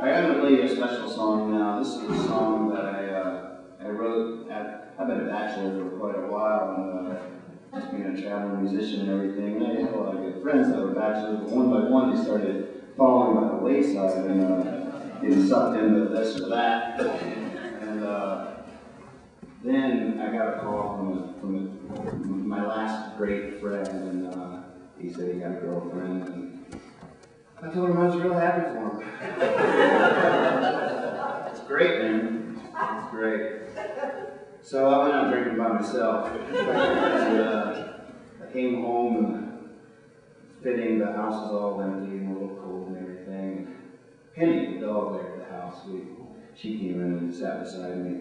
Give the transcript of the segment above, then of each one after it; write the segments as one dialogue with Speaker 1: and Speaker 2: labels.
Speaker 1: I a really a special song now. This is a song that I, uh, I wrote at, I've been a bachelor for quite a while and, uh, just being a traveling musician and everything. And I had a lot of good friends that were bachelors, but one by one they started falling by the wayside and, uh, getting sucked into this or that. And, uh, then I got a call from, a, from a, my last great friend and, uh, he said he got a girlfriend I told him I was real happy for him. it's great, man. It's great. So I went out drinking by myself. and, uh, I came home and fitting, the house was all empty and a little cold and everything. Penny, the dog there at the house, we, she came in and sat beside me.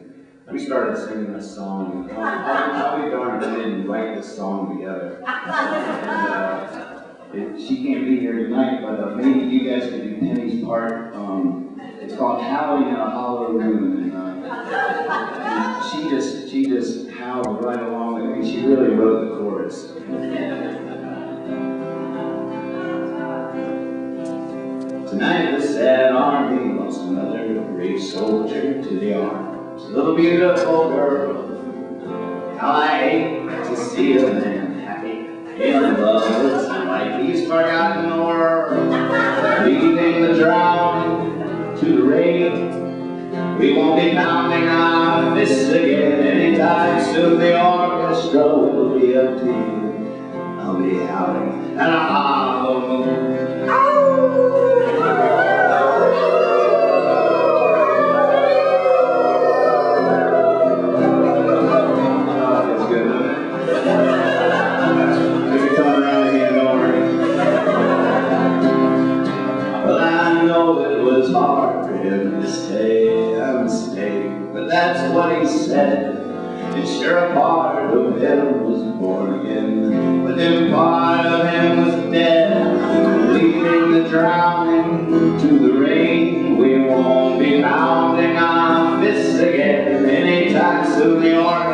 Speaker 1: We started singing a song. Uh, I'll be darned if we didn't write this song together. And, uh, it, she can't be here tonight, but uh, maybe you guys could do Penny's part. Um, it's called Howling in a Hollow Moon, and, uh, and she just she just howled right along. I mean, she really wrote the chorus. Tonight the sad army lost another brave soldier to the arms. Little beautiful girl, I hate to see a man in love like he's forgotten the world, leaving the drowning to the rain. We won't be pounding our fists again anytime soon. The orchestra will be empty. I'll be howling and a hollow moon. That's what he said. And sure a part of him was born again, but then part of him was dead, leaving the drowning to the rain. We won't be pounding our fists again anytime soon. The orchestra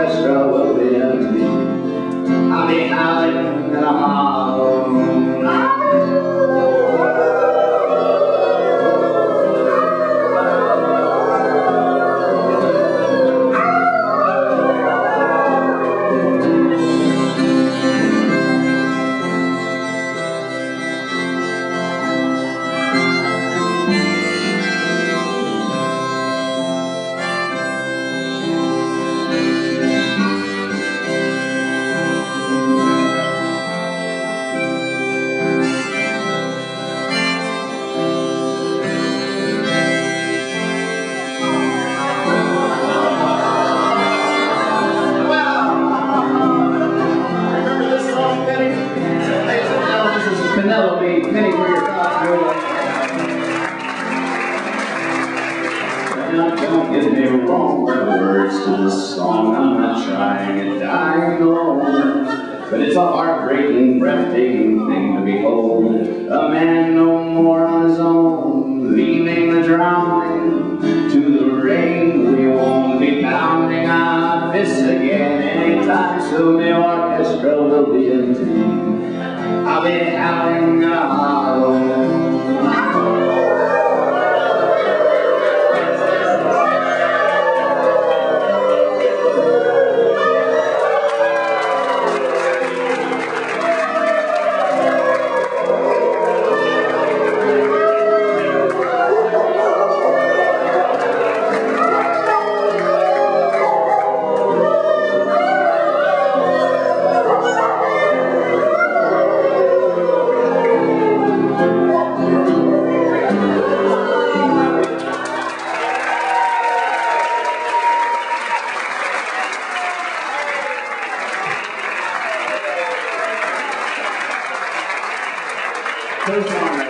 Speaker 1: wrong, the words to this song, I'm not trying to die alone. But it's a heartbreaking, breathtaking thing to behold. A man no more on his own, leaving the drowning to the rain. We won't be pounding our fists again anytime soon. The orchestra will be empty. I'll First song,